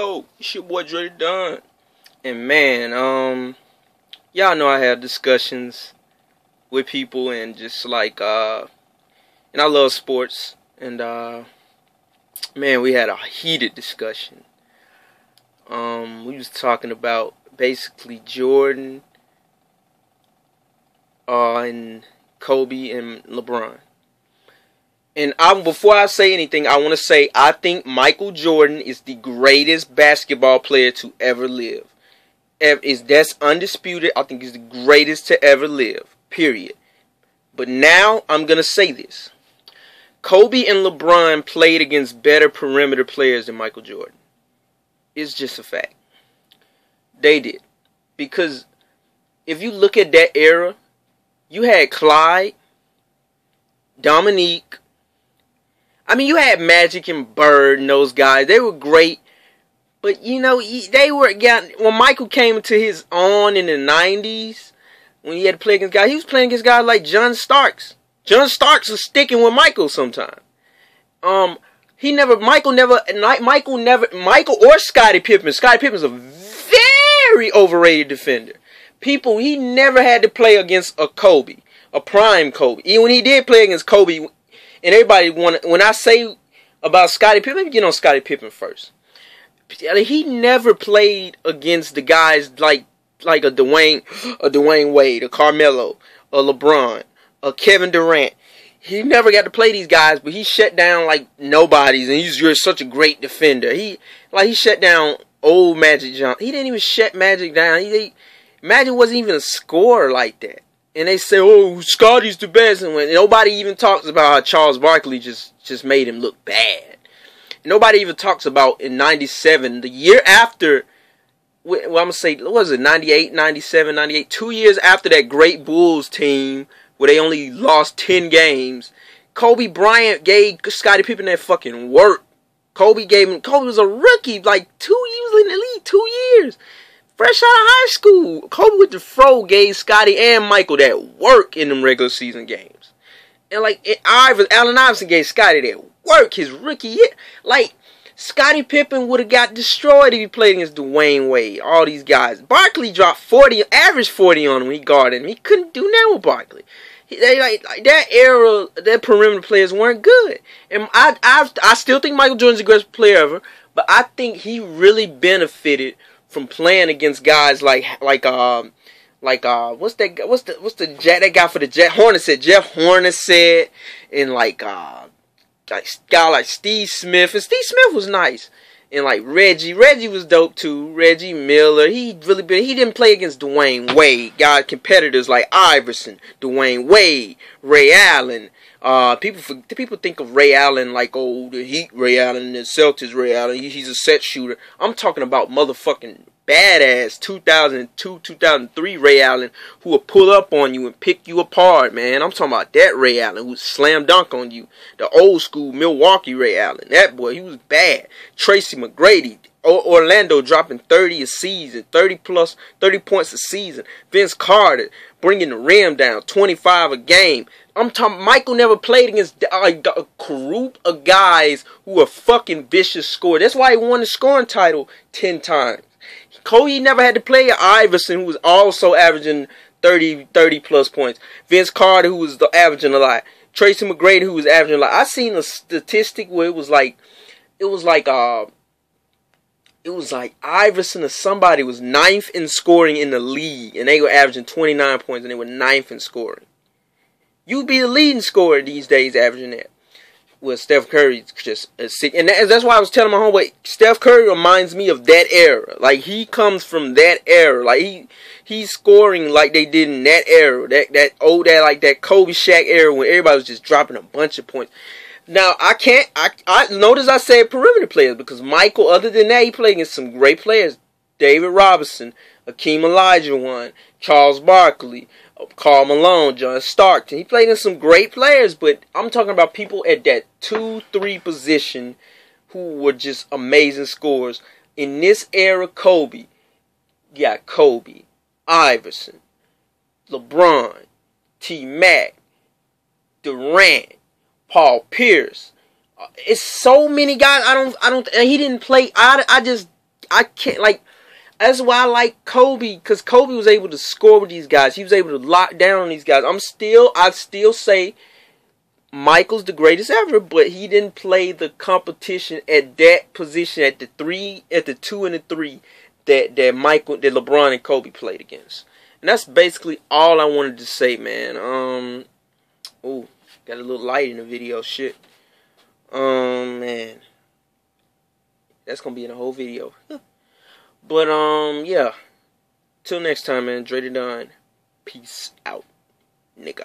Yo, it's your boy Dre Don. And man, um, y'all know I have discussions with people and just like, uh, and I love sports. And, uh, man, we had a heated discussion. Um, we was talking about basically Jordan, uh, and Kobe and LeBron. And I, before I say anything, I want to say I think Michael Jordan is the greatest basketball player to ever live. Is that's undisputed. I think he's the greatest to ever live. Period. But now I'm gonna say this: Kobe and LeBron played against better perimeter players than Michael Jordan. It's just a fact. They did because if you look at that era, you had Clyde, Dominique, I mean, you had Magic and Bird and those guys. They were great. But, you know, they were, when Michael came to his own in the 90s, when he had to play against guys, he was playing against guys like John Starks. John Starks was sticking with Michael sometime. Um, he never, Michael never, Michael never, Michael or Scottie Pippen. Scottie Pippen's a very overrated defender. People, he never had to play against a Kobe, a prime Kobe. Even when he did play against Kobe and everybody want when I say about Scottie Pippen, let me get on Scottie Pippen first. He never played against the guys like like a Dwyane, a Dwyane Wade, a Carmelo, a LeBron, a Kevin Durant. He never got to play these guys, but he shut down like nobodies, and he's you're such a great defender. He like he shut down old Magic Johnson. He didn't even shut Magic down. He, he Magic wasn't even a scorer like that and they say, "Oh, Scottie's the best," and when nobody even talks about how Charles Barkley just just made him look bad. Nobody even talks about in '97, the year after. Well, I'm gonna say, what was it 98, 97, 98? Two years after that great Bulls team where they only lost ten games, Kobe Bryant gave Scottie Pippen that fucking work. Kobe gave him. Kobe was a rookie, like two. Was in the league two years. Fresh out of high school, Kobe with the fro gave Scottie and Michael that work in them regular season games. And like it, Iverson, Allen Iverson gave Scottie that work his rookie year. Like Scottie Pippen would have got destroyed if he played against Dwyane Wade. All these guys. Barkley dropped 40, average 40 on him. He guarded him. He couldn't do that with Barkley. They, like, like, that era, that perimeter players weren't good. And I, I, I still think Michael Jordan's the greatest player ever. But I think he really benefited from playing against guys like like um like uh what's that what's the what's the jet that guy for the jet Hornacek Jeff Hornacek and like uh like guy like Steve Smith. And Steve Smith was nice. And like Reggie Reggie was dope too. Reggie Miller he really been he didn't play against Dwyane Wade. Got competitors like Iverson Dwyane Wade Ray Allen uh, people for, people think of Ray Allen like oh Heat Ray Allen the Celtics Ray Allen. He, he's a set shooter. I'm talking about motherfucking badass 2002 2003 Ray Allen who will pull up on you and pick you apart, man. I'm talking about that Ray Allen who slam dunk on you. The old school Milwaukee Ray Allen. That boy, he was bad. Tracy McGrady, Orlando dropping 30 a season, 30 plus, 30 points a season. Vince Carter bringing the rim down, 25 a game. I'm talking. Michael never played against a, a group of guys who are fucking vicious scorers. That's why he won the scoring title ten times. Kobe never had to play Iverson, who was also averaging 30, 30 plus points. Vince Carter, who was averaging a lot. Tracy McGrady, who was averaging a lot. I seen a statistic where it was like, it was like, uh, it was like Iverson or somebody was ninth in scoring in the league, and they were averaging 29 points, and they were ninth in scoring. You'd be the leading scorer these days, averaging that. Well, Steph Curry just sick, and that's why I was telling my homeboy, Steph Curry reminds me of that era. Like he comes from that era. Like he he's scoring like they did in that era. That that old that like that Kobe Shaq era when everybody was just dropping a bunch of points. Now I can't. I I notice I said perimeter players because Michael. Other than that, he played against some great players. David Robinson, Hakeem Olajuwon, Charles Barkley, Karl Malone, John Stark. He played in some great players, but I'm talking about people at that two, three position who were just amazing scorers. In this era, Kobe, got Kobe, Iverson, LeBron, T Mac, Durant, Paul Pierce. Uh, it's so many guys. I don't. I don't. He didn't play. I. I just I can't like. That's why I like Kobe because Kobe was able to score with these guys. He was able to lock down on these guys. I'm still, I still say Michael's the greatest ever, but he didn't play the competition at that position at the three, at the two and the three that that Michael, that LeBron and Kobe played against. And that's basically all I wanted to say, man. Um, oh, got a little light in the video. Shit. Um, man, that's gonna be in the whole video. but um, yeah. Till next time, man. Dre Don. Peace out, nigga.